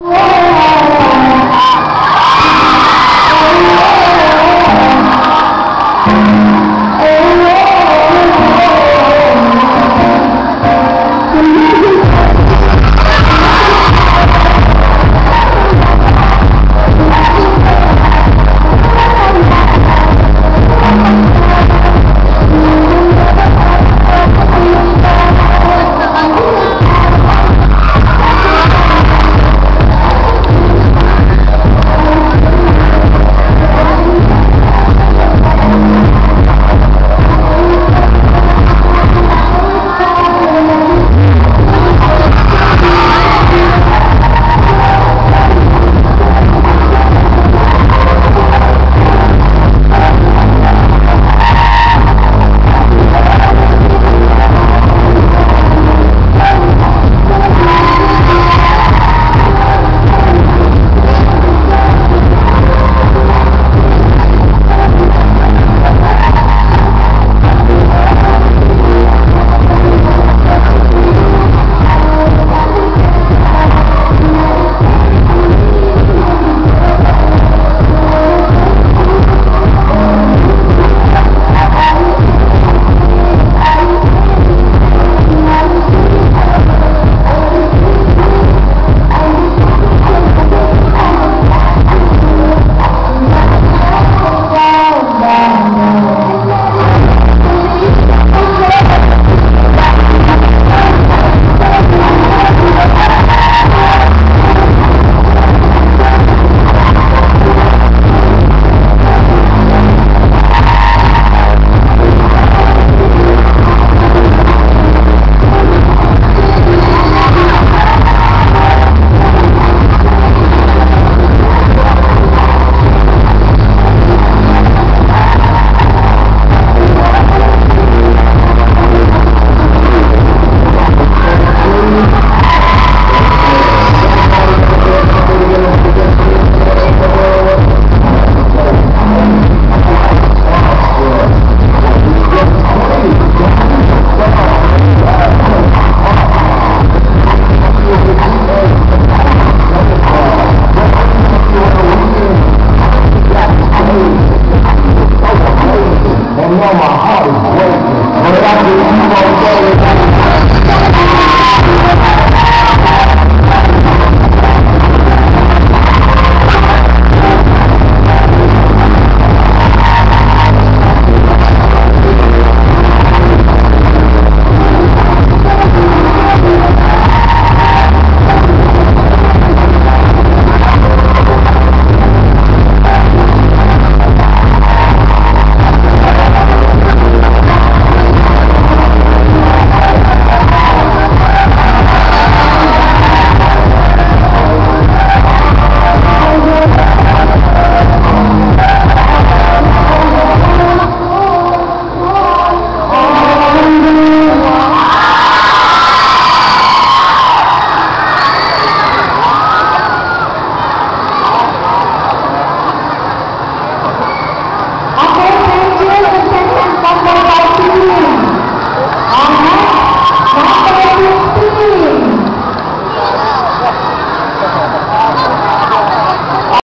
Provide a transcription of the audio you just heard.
Oh! my heart is broken. But I